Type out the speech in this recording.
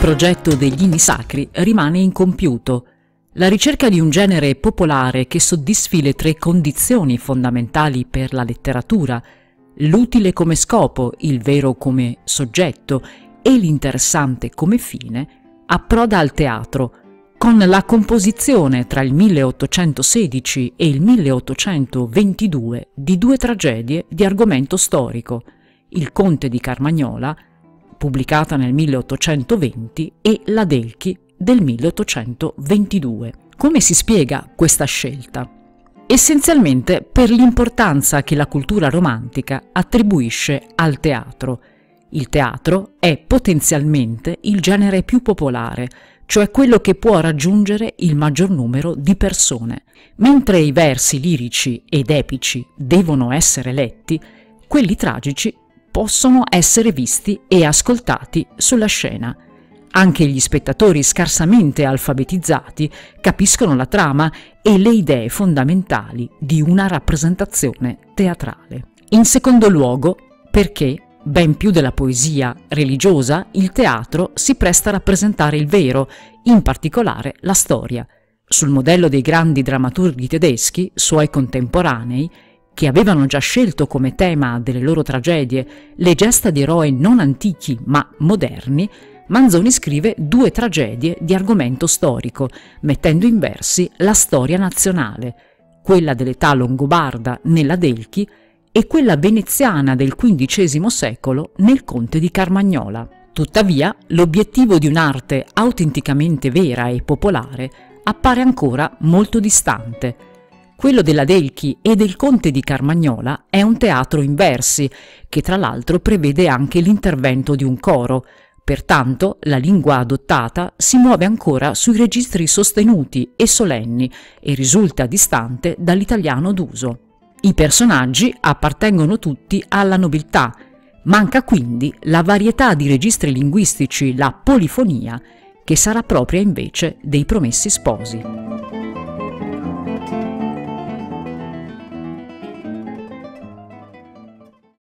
progetto degli inni sacri rimane incompiuto. La ricerca di un genere popolare che soddisfi le tre condizioni fondamentali per la letteratura, l'utile come scopo, il vero come soggetto e l'interessante come fine, approda al teatro, con la composizione tra il 1816 e il 1822 di due tragedie di argomento storico, Il Conte di Carmagnola pubblicata nel 1820, e La Delchi del 1822. Come si spiega questa scelta? Essenzialmente per l'importanza che la cultura romantica attribuisce al teatro. Il teatro è potenzialmente il genere più popolare, cioè quello che può raggiungere il maggior numero di persone. Mentre i versi lirici ed epici devono essere letti, quelli tragici possono essere visti e ascoltati sulla scena. Anche gli spettatori scarsamente alfabetizzati capiscono la trama e le idee fondamentali di una rappresentazione teatrale. In secondo luogo, perché, ben più della poesia religiosa, il teatro si presta a rappresentare il vero, in particolare la storia. Sul modello dei grandi drammaturghi tedeschi, suoi contemporanei, che avevano già scelto come tema delle loro tragedie le gesta di eroi non antichi ma moderni, Manzoni scrive due tragedie di argomento storico, mettendo in versi la storia nazionale, quella dell'età longobarda nella Delchi e quella veneziana del XV secolo nel Conte di Carmagnola. Tuttavia, l'obiettivo di un'arte autenticamente vera e popolare appare ancora molto distante, quello della Delchi e del Conte di Carmagnola è un teatro in versi, che tra l'altro prevede anche l'intervento di un coro, pertanto la lingua adottata si muove ancora sui registri sostenuti e solenni e risulta distante dall'italiano d'uso. I personaggi appartengono tutti alla nobiltà, manca quindi la varietà di registri linguistici, la polifonia, che sarà propria invece dei promessi sposi.